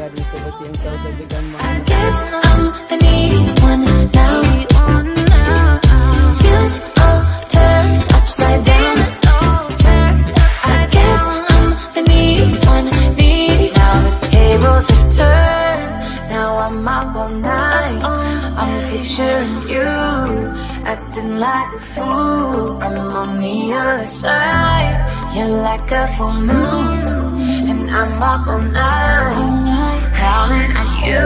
I guess I'm the needy one now. All turned upside down. I guess I'm the needy one. Now the tables have turned. Now I'm up all night. I'm picturing you acting like a fool. I'm on the other side. You're like a full moon, and I'm up all night, howling at you.